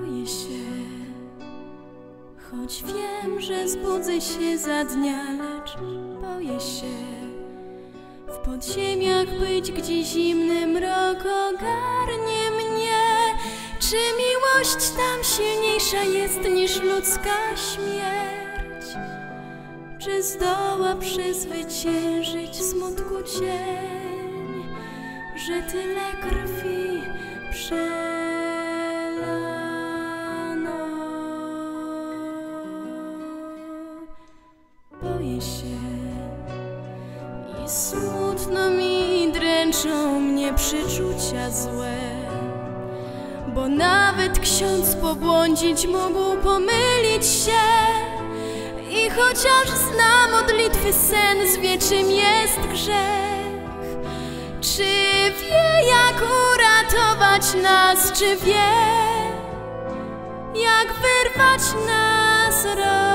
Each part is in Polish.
Boję się, choć wiem, że zbudzę się za dnia, lecz boję się w podziemiach być, gdzie zimny mrok ogarnie mnie. Czy miłość tam silniejsza jest niż ludzka śmierć? Czy zdoła przezwyciężyć smutku cień, że tyle krwi przelano? Się. I smutno mi dręczą mnie przeczucia złe. Bo nawet ksiądz pobłądzić mógł pomylić się. I chociaż zna modlitwy sens wie czym jest grzech. Czy wie jak uratować nas, czy wie Jak wyrwać nas z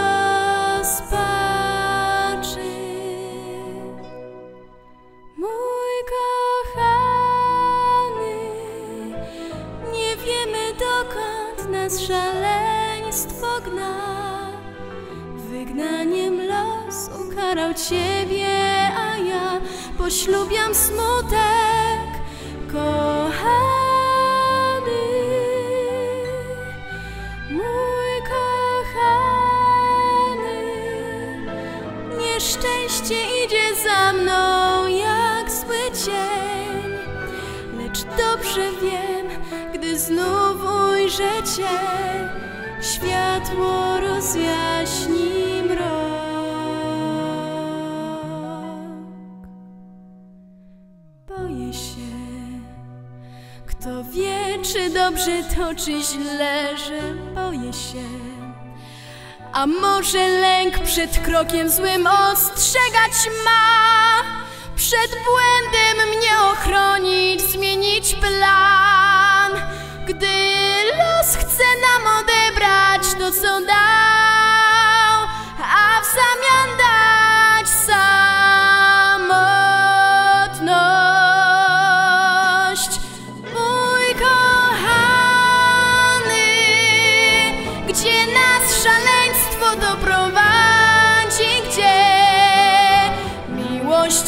nas szaleństwo gna. Wygnaniem los ukarał ciebie, a ja poślubiam smutek, kochany. Mój kochany, nieszczęście idzie za mną jak zły cień. Lecz dobrze wiem, gdy znów ujrzę Cię, światło rozjaśni mrok. Boję się, kto wie, czy dobrze to, czy źle, że boję się. A może lęk przed krokiem złym ostrzegać ma? Przed błędem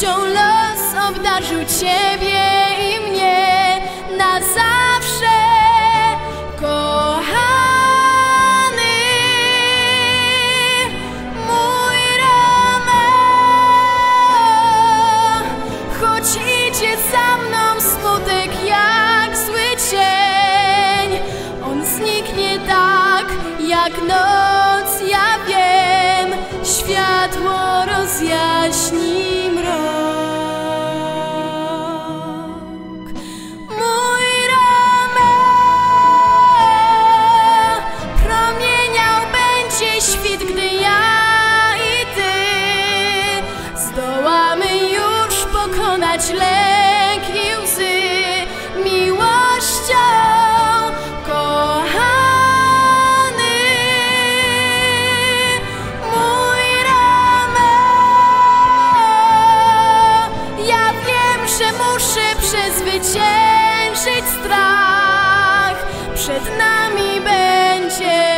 miłością los obdarzył ciebie i mnie na zawsze, kochany. Mój Romeo, choć idzie za mną smutek jak zły cień, on zniknie tak jak noc, świt, gdy ja i ty Zdołamy już pokonać lęk i łzy Miłością kochany. Mój Romeo Ja wiem, że muszę przezwyciężyć strach. Przed nami będzie